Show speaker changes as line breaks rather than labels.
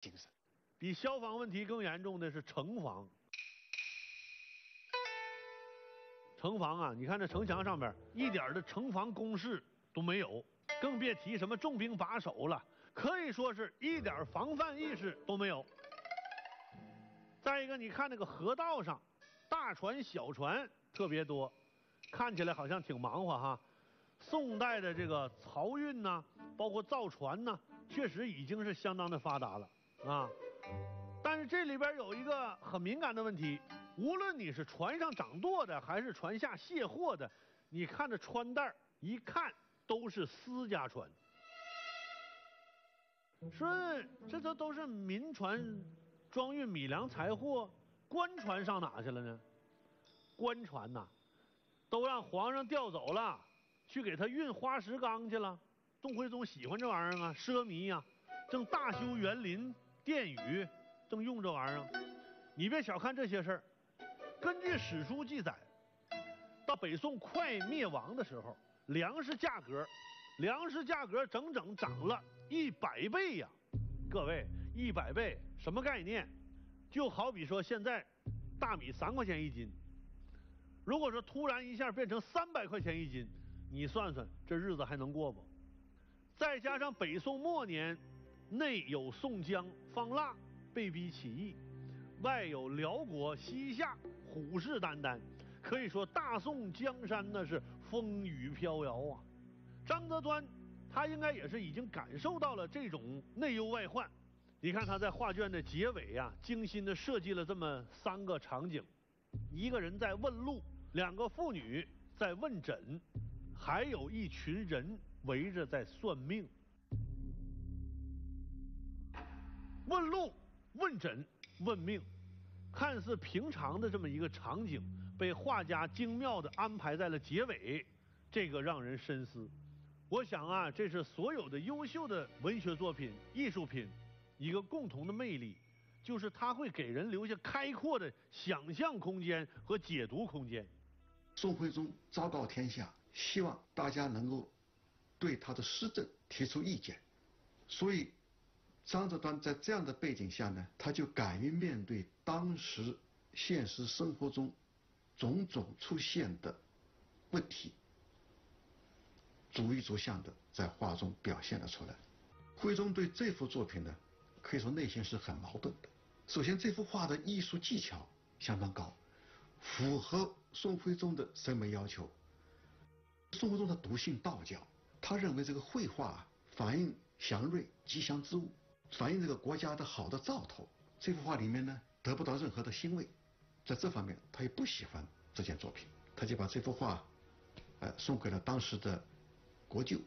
精神。
比消防问题更严重的是城防。城防啊，你看这城墙上边一点的城防工事都没有，更别提什么重兵把守了，可以说是一点防范意识都没有。再一个，你看那个河道上，大船小船特别多，看起来好像挺忙活哈。宋代的这个漕运呐，包括造船呐，确实已经是相当的发达了啊。但是这里边有一个很敏感的问题。无论你是船上掌舵的，还是船下卸货的，你看这穿戴一看都是私家船。说这都都是民船装运米粮财货，官船上哪去了呢？官船呐，都让皇上调走了，去给他运花石纲去了。宋徽宗喜欢这玩意儿啊，奢靡呀，正大修园林电鱼，正用这玩意儿。你别小看这些事儿。根据史书记载，到北宋快灭亡的时候，粮食价格，粮食价格整整涨了一百倍呀！各位，一百倍什么概念？就好比说现在大米三块钱一斤，如果说突然一下变成三百块钱一斤，你算算这日子还能过不？再加上北宋末年，内有宋江、方腊被逼起义，外有辽国、西夏。虎视眈眈，可以说大宋江山那是风雨飘摇啊。张择端他应该也是已经感受到了这种内忧外患。你看他在画卷的结尾呀，精心的设计了这么三个场景：一个人在问路，两个妇女在问诊，还有一群人围着在算命。问路、问诊、问命。看似平常的这么一个场景，被画家精妙地安排在了结尾，这个让人深思。我想啊，这是所有的优秀的文学作品、艺术品一个共同的魅力，就是它会给人留下开阔的想象空间和解读空间。
宋徽宗昭告天下，希望大家能够对他的施政提出意见，所以。张择端在这样的背景下呢，他就敢于面对当时现实生活中种种出现的问题，逐一逐项的在画中表现了出来。徽宗对这幅作品呢，可以说内心是很矛盾的。首先，这幅画的艺术技巧相当高，符合宋徽宗的审美要求。宋徽宗他笃信道教，他认为这个绘画反映祥瑞吉祥之物。反映这个国家的好的兆头。这幅画里面呢，得不到任何的欣慰，在这方面他也不喜欢这件作品，他就把这幅画，呃，送给了当时的国舅